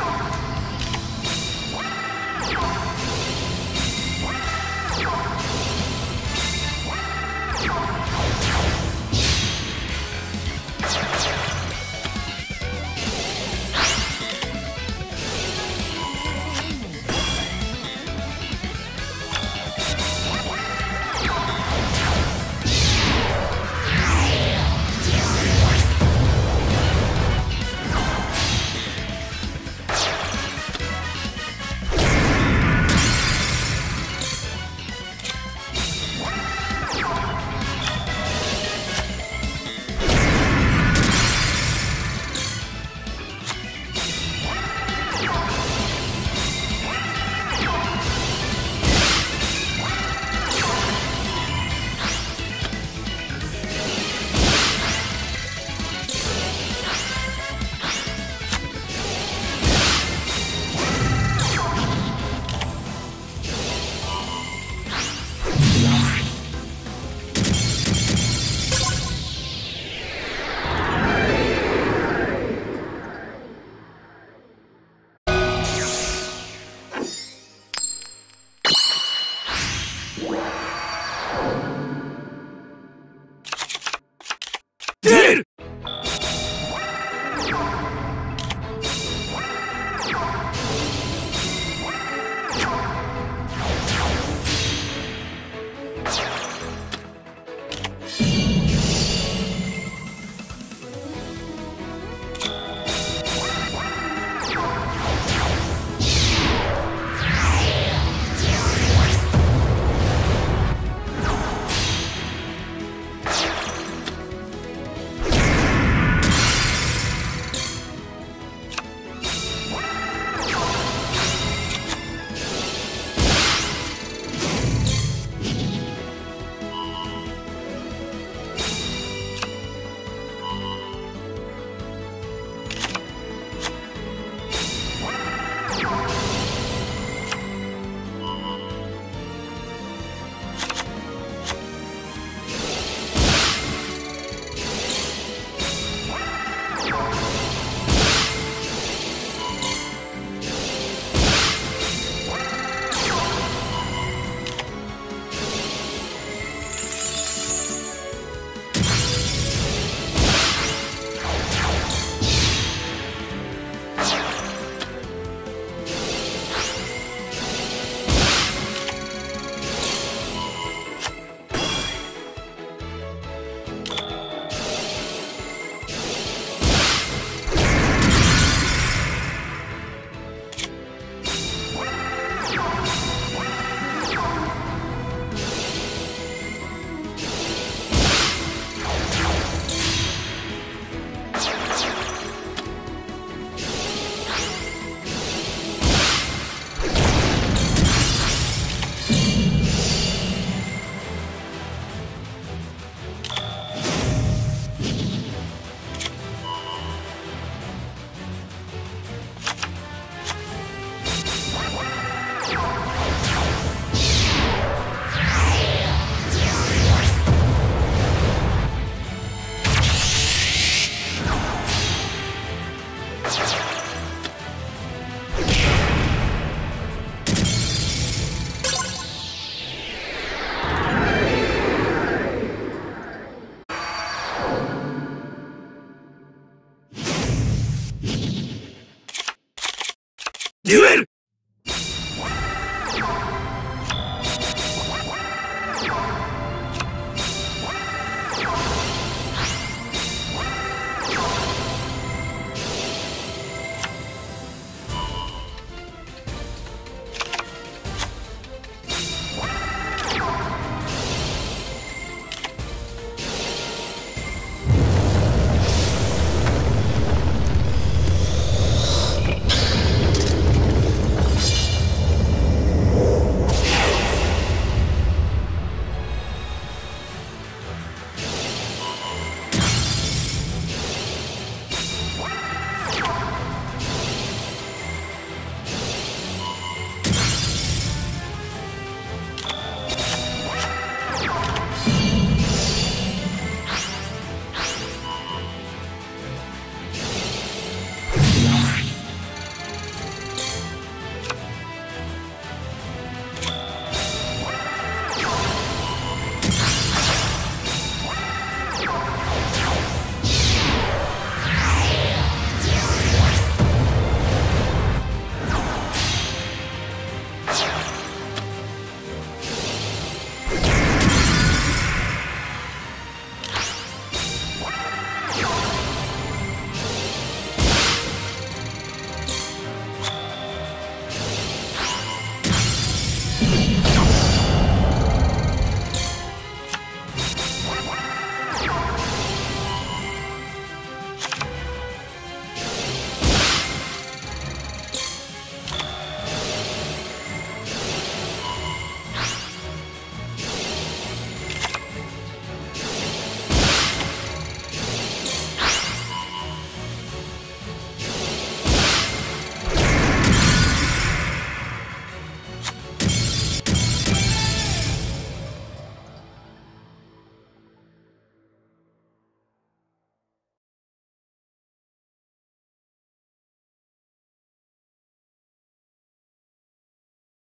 Thank you. デュエル